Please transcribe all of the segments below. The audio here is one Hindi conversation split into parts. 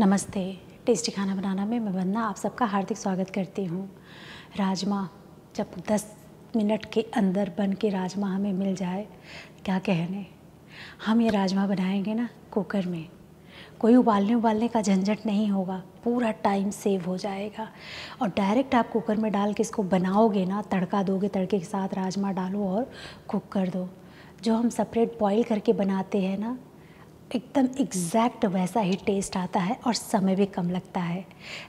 नमस्ते। टेस्टी खाना बनाना में मैं वंदना आप सबका हार्दिक स्वागत करती हूँ। राजमा जब 10 मिनट के अंदर बन के राजमा हमें मिल जाए, क्या कहने? हम ये राजमा बनाएँगे ना कुकर में। कोई उबालने उबालने का झंझट नहीं होगा, पूरा टाइम सेव हो जाएगा। और डायरेक्ट आप कुकर में डाल के इसको बनाओगे ना, तड़का दोगे, तड़के के साथ राजमा डालो और कुक कर दो। जो हम सेपरेट बॉईल करके बनाते हैं ना एकदम एग्जैक्ट वैसा ही टेस्ट आता है और समय भी कम लगता है।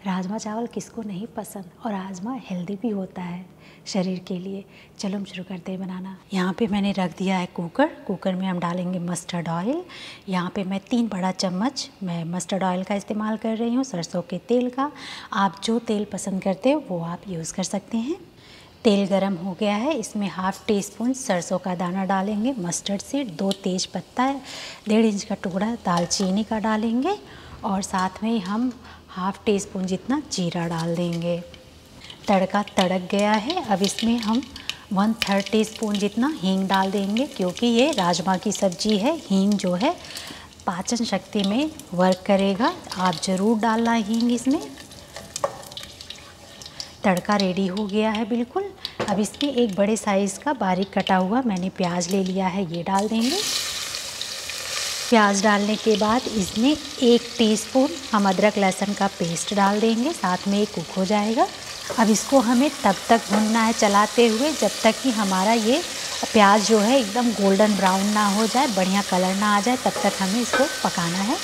राजमा चावल किसको नहीं पसंद? और राजमा हेल्दी भी होता है शरीर के लिए। चलो हम शुरू करते हैं बनाना। यहाँ पे मैंने रख दिया है कुकर कुकर में हम डालेंगे मस्टर्ड ऑयल यहाँ पे मैं तीन बड़ा चम्मच मैं मस्टर्ड ऑयल का इस्तेमाल कर रही हूँ, सरसों के तेल का। आप जो तेल पसंद करते हो, वो आप यूज़ कर सकते हैं। तेल गरम हो गया है। इसमें हाफ़ टी स्पून सरसों का दाना डालेंगे। मस्टर्ड सीड, दो तेज पत्ता डेढ़ इंच का टुकड़ा दालचीनी का डालेंगे और साथ में ही हम हाफ़ टी स्पून जितना जीरा डाल देंगे। तड़का तड़क गया है। अब इसमें हम वन थर्ड टी स्पून जितना हींग डाल देंगे, क्योंकि ये राजमा की सब्ज़ी है। हींग जो है, पाचन शक्ति में वर्क करेगा। आप ज़रूर डालना हींग इसमें। तड़का रेडी हो गया है, बिल्कुल। अब इसमें एक बड़े साइज़ का बारीक कटा हुआ मैंने प्याज ले लिया है, ये डाल देंगे। प्याज डालने के बाद इसमें एक टीस्पून हम अदरक लहसुन का पेस्ट डाल देंगे, साथ में एक कुक हो जाएगा। अब इसको हमें तब तक भूनना है चलाते हुए, जब तक कि हमारा ये प्याज जो है एकदम गोल्डन ब्राउन ना हो जाए, बढ़िया कलर ना आ जाए, तब तक हमें इसको पकाना है।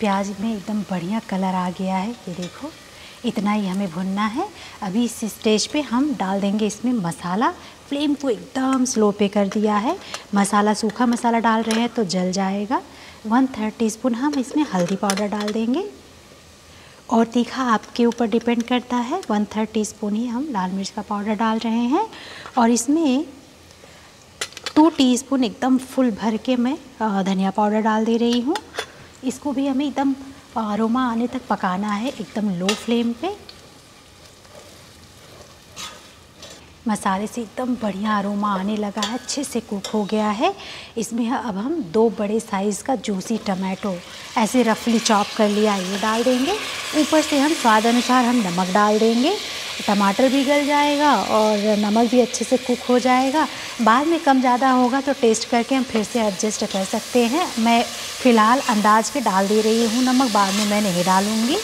प्याज में एकदम बढ़िया कलर आ गया है, ये देखो। इतना ही हमें भुनना है। अभी इस स्टेज पे हम डाल देंगे इसमें मसाला। फ्लेम को एकदम स्लो पे कर दिया है। मसाला, सूखा मसाला डाल रहे हैं तो जल जाएगा। वन थर्ड टी स्पून हम इसमें हल्दी पाउडर डाल देंगे। और तीखा आपके ऊपर डिपेंड करता है। वन थर्ड टी स्पून ही हम लाल मिर्च का पाउडर डाल रहे हैं। और इसमें टू टीस्पून एकदम फुल भर के मैं धनिया पाउडर डाल दे रही हूँ। इसको भी हमें एकदम अरोमा आने तक पकाना है एकदम लो फ्लेम पे। मसाले से एकदम बढ़िया अरोमा आने लगा है, अच्छे से कुक हो गया है। इसमें अब हम दो बड़े साइज़ का जूसी टमाटो ऐसे रफली चॉप कर लिया ये डाल देंगे। ऊपर से हम स्वाद अनुसार हम नमक डाल देंगे। टमाटर भी गल जाएगा और नमक भी अच्छे से कुक हो जाएगा। बाद में कम ज़्यादा होगा तो टेस्ट करके हम फिर से एडजस्ट कर सकते हैं। मैं फ़िलहाल अंदाज के डाल दे रही हूँ नमक, बाद में मैं नहीं डालूँगी।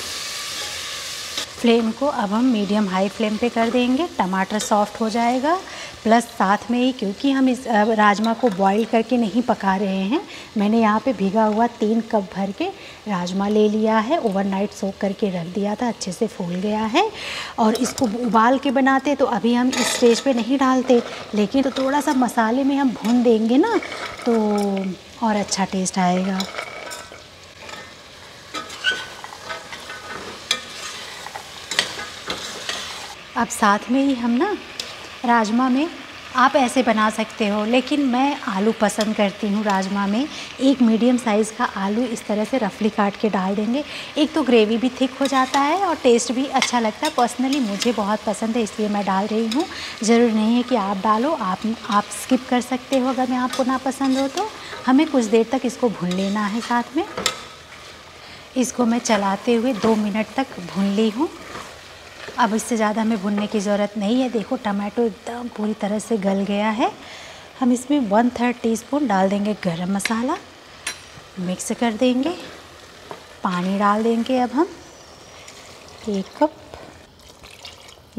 फ्लेम को अब हम मीडियम हाई फ्लेम पे कर देंगे। टमाटर सॉफ्ट हो जाएगा। प्लस साथ में ही, क्योंकि हम इस राजमा को बॉईल करके नहीं पका रहे हैं, मैंने यहाँ पे भिगा हुआ तीन कप भर के राजमा ले लिया है ओवरनाइट सोख करके रख दिया था, अच्छे से फूल गया है। और इसको उबाल के बनाते तो अभी हम इस स्टेज पे नहीं डालते, लेकिन तो थोड़ा सा मसाले में हम भून देंगे ना तो और अच्छा टेस्ट आएगा। अब साथ में ही हम ना राजमा में आप ऐसे बना सकते हो, लेकिन मैं आलू पसंद करती हूँ राजमा में। एक मीडियम साइज़ का आलू इस तरह से रफली काट के डाल देंगे। एक तो ग्रेवी भी थिक हो जाता है और टेस्ट भी अच्छा लगता है। पर्सनली मुझे बहुत पसंद है, इसलिए मैं डाल रही हूँ। ज़रूर नहीं है कि आप डालो, आप आप स्किप कर सकते हो अगर मैं आपको ना पसंद हो तो। हमें कुछ देर तक इसको भून लेना है साथ में। इसको मैं चलाते हुए दो मिनट तक भून ली हूँ। अब इससे ज़्यादा हमें भुनने की ज़रूरत नहीं है। देखो, टमाटो एकदम पूरी तरह से गल गया है। हम इसमें वन थर्ड टी स्पून डाल देंगे गरम मसाला। मिक्स कर देंगे। पानी डाल देंगे अब हम। एक कप।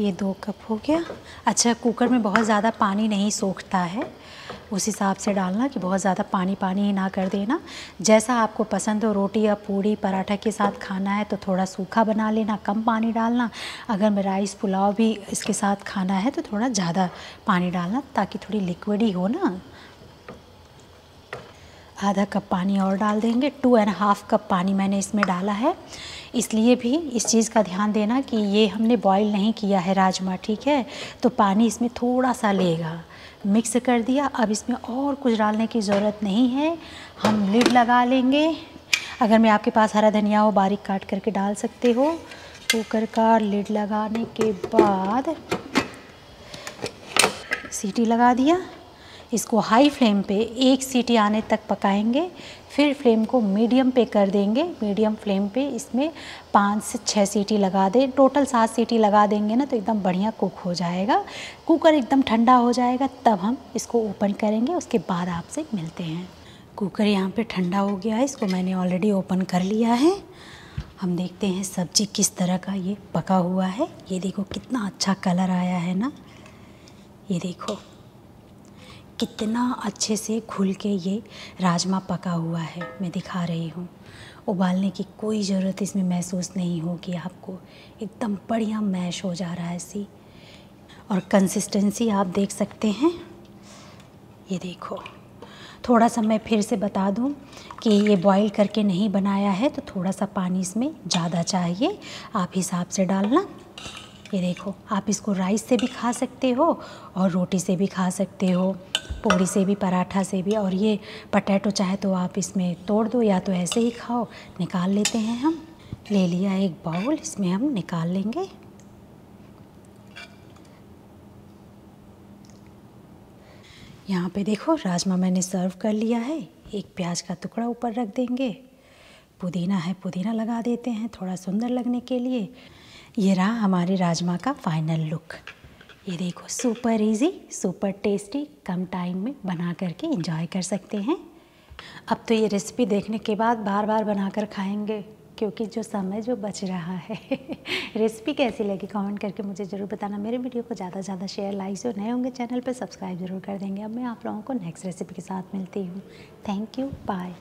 ये दो कप हो गया। अच्छा कुकर में बहुत ज़्यादा पानी नहीं सोखता है। उस हिसाब से डालना कि बहुत ज़्यादा पानी पानी ही ना कर देना। जैसा आपको पसंद हो, रोटी या पूड़ी, पराठा के साथ खाना है तो थोड़ा सूखा बना लेना, कम पानी डालना। अगर मैं राइस पुलाव भी इसके साथ खाना है तो थोड़ा ज़्यादा पानी डालना, ताकि थोड़ी लिक्विड ही हो ना। आधा कप पानी और डाल देंगे। टू एंड हाफ़ कप पानी मैंने इसमें डाला है। इसलिए भी इस चीज़ का ध्यान देना कि ये हमने बॉईल नहीं किया है राजमा, ठीक है? तो पानी इसमें थोड़ा सा लेगा। मिक्स कर दिया। अब इसमें और कुछ डालने की ज़रूरत नहीं है। हम लिड लगा लेंगे। अगर मैं आपके पास हरा धनिया हो, बारीक काट करके डाल सकते हो। कुकर का लिड लगाने के बाद सीटी लगा दिया। इसको हाई फ्लेम पे एक सीटी आने तक पकाएँगे, फिर फ्लेम को मीडियम पे कर देंगे। मीडियम फ्लेम पे इसमें पाँच से छः सीटी लगा दें। टोटल सात सीटी लगा देंगे ना तो एकदम बढ़िया कुक हो जाएगा। कुकर एकदम ठंडा हो जाएगा, तब हम इसको ओपन करेंगे, उसके बाद आपसे मिलते हैं। कुकर यहाँ पे ठंडा हो गया है, इसको मैंने ऑलरेडी ओपन कर लिया है। हम देखते हैं सब्ज़ी किस तरह का ये पका हुआ है। ये देखो कितना अच्छा कलर आया है ना। ये देखो। कितना अच्छे से खुल के ये राजमा पका हुआ है, मैं दिखा रही हूँ। उबालने की कोई ज़रूरत इसमें महसूस नहीं होगी आपको। एकदम बढ़िया मैश हो जा रहा है सी और कंसिस्टेंसी आप देख सकते हैं। ये देखो, थोड़ा सा मैं फिर से बता दूँ कि ये बॉईल करके नहीं बनाया है तो थोड़ा सा पानी इसमें ज़्यादा चाहिए। आप हिसाब से डालना। ये देखो, आप इसको राइस से भी खा सकते हो और रोटी से भी खा सकते हो पूड़ी से भी, पराठा से भी। और ये पटैटो चाहे तो आप इसमें तोड़ दो या तो ऐसे ही खाओ। निकाल लेते हैं हम। ले लिया एक बाउल, इसमें हम निकाल लेंगे। यहाँ पे देखो, राजमा मैंने सर्व कर लिया है। एक प्याज का टुकड़ा ऊपर रख देंगे। पुदीना है, पुदीना लगा देते हैं थोड़ा सुंदर लगने के लिए। ये रहा हमारे राजमा का फाइनल लुक ये देखो सुपर इजी सुपर टेस्टी कम टाइम में बना करके इंजॉय कर सकते हैं. अब तो ये रेसिपी देखने के बाद बार बार बना कर खाएँगे, क्योंकि जो समय, जो बच रहा है। रेसिपी कैसी लगी कमेंट करके मुझे ज़रूर बताना। मेरे वीडियो को ज़्यादा से ज़्यादा शेयर लाइक जो नए होंगे चैनल पर सब्सक्राइब ज़रूर कर देंगे। अब मैं आप लोगों को नेक्स्ट रेसिपी के साथ मिलती हूँ। Thank you bye